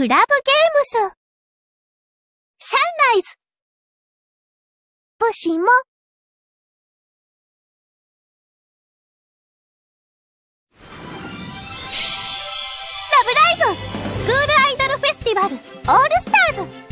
クラブゲームス。サンライズ。武士も。ラブライブスクールアイドルフェスティバルオールスターズ